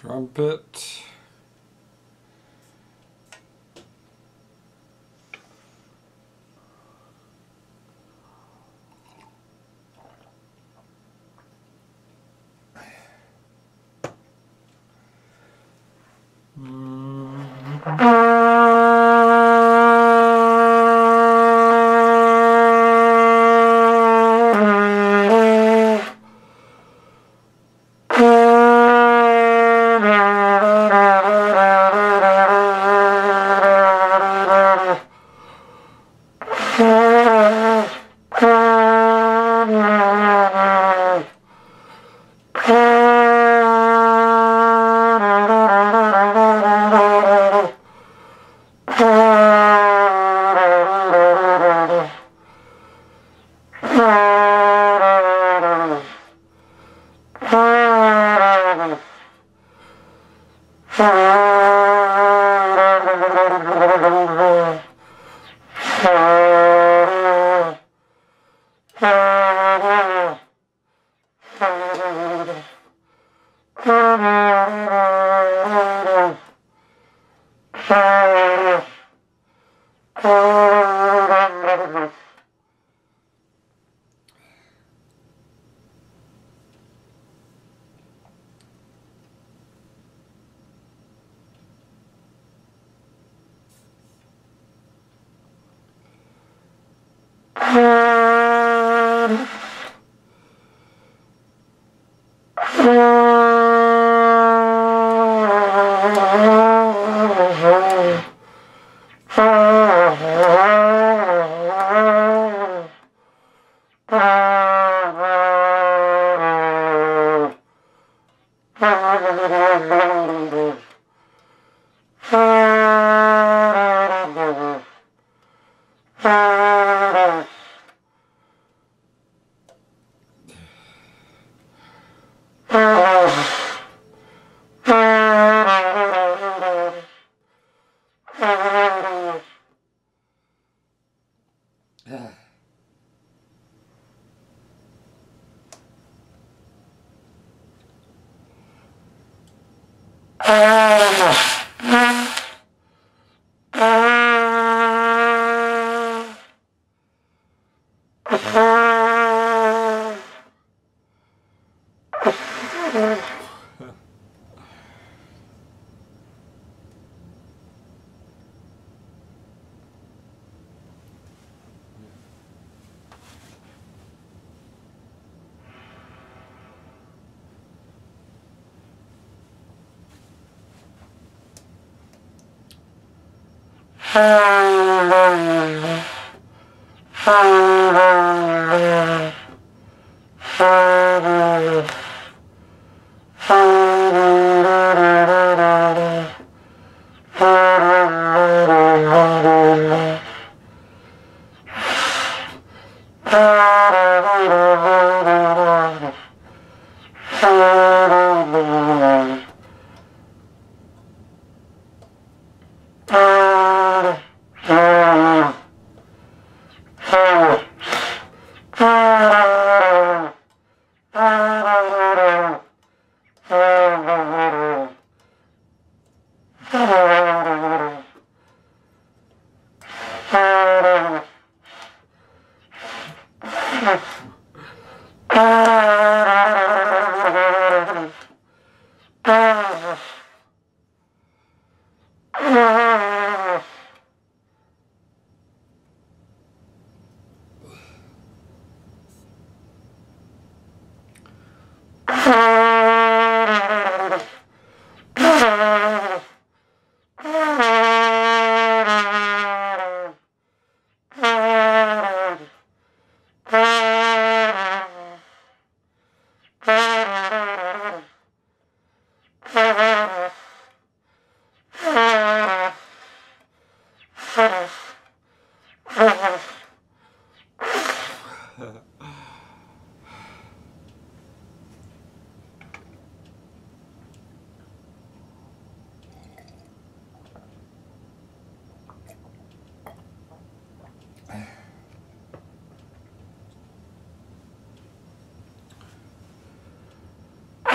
trumpet. Mm -hmm. Uhum. Mm-hmm. Ah! Oh, my God. Ah.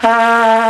Ah.